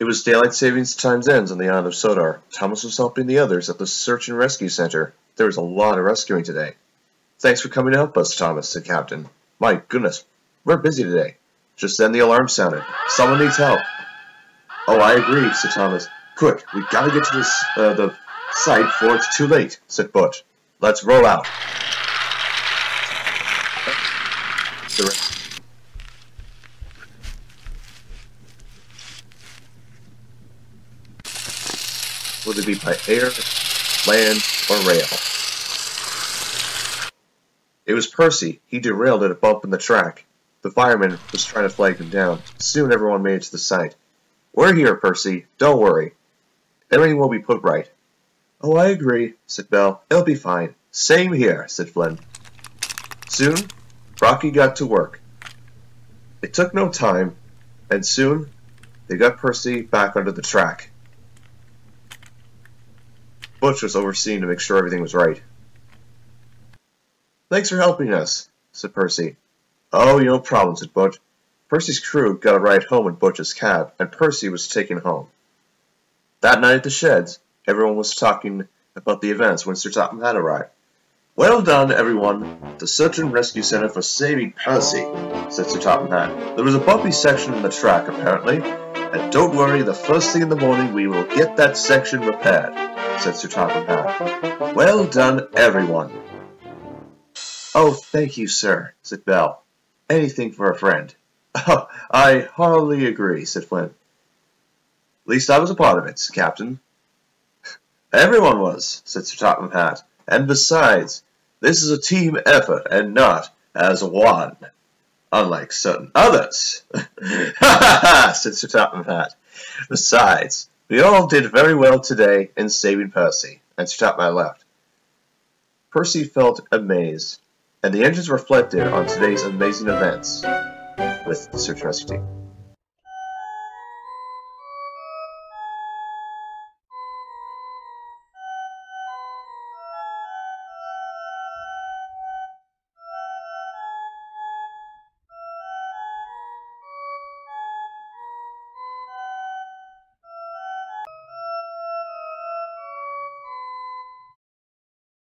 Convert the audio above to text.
It was daylight savings time's ends on the island of Sodor. Thomas was helping the others at the search and rescue center. There was a lot of rescuing today. Thanks for coming to help us, Thomas, said Captain. My goodness, we're busy today. Just then the alarm sounded. Someone needs help. Oh, I agree, said Thomas. Quick, we gotta get to this, uh, the site before it's too late, said Butch. Let's roll out. Whether it be by air, land, or rail. It was Percy. He derailed at a bump in the track. The fireman was trying to flag him down. Soon everyone made it to the site. We're here, Percy. Don't worry. Everything will be put right. Oh, I agree, said Belle. It'll be fine. Same here, said Flynn. Soon, Rocky got to work. It took no time, and soon they got Percy back onto the track. Butch was overseeing to make sure everything was right. Thanks for helping us, said Percy. Oh, no problem, said Butch. Percy's crew got a ride home in Butch's cab, and Percy was taken home. That night at the sheds, everyone was talking about the events when Sir Topham Hatt arrived. Well done, everyone. The Search and Rescue Center for saving Percy, said Sir Topham Hatt. There was a bumpy section in the track, apparently, and don't worry, the first thing in the morning we will get that section repaired said Sir Topham Hatt. Well done, everyone. Oh, thank you, sir, said Belle. Anything for a friend. Oh, I heartily agree, said Flynn. At least I was a part of it, Captain. Everyone was, said Sir Topham Hatt. And besides, this is a team effort and not as one. Unlike certain others. Ha ha ha, said Sir Topham Hatt. Besides, we all did very well today in saving Percy, and stopped my left. Percy felt amazed, and the engines reflected on today's amazing events with Sir team.